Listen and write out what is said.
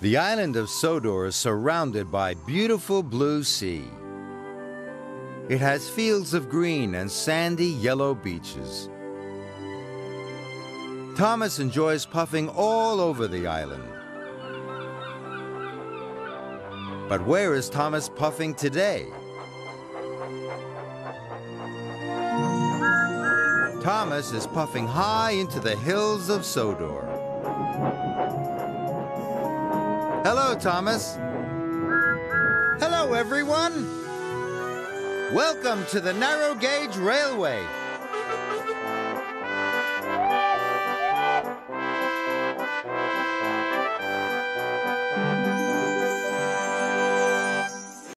The island of Sodor is surrounded by beautiful blue sea. It has fields of green and sandy yellow beaches. Thomas enjoys puffing all over the island. But where is Thomas puffing today? Thomas is puffing high into the hills of Sodor. Hello, Thomas. Hello, everyone. Welcome to the Narrow Gauge Railway.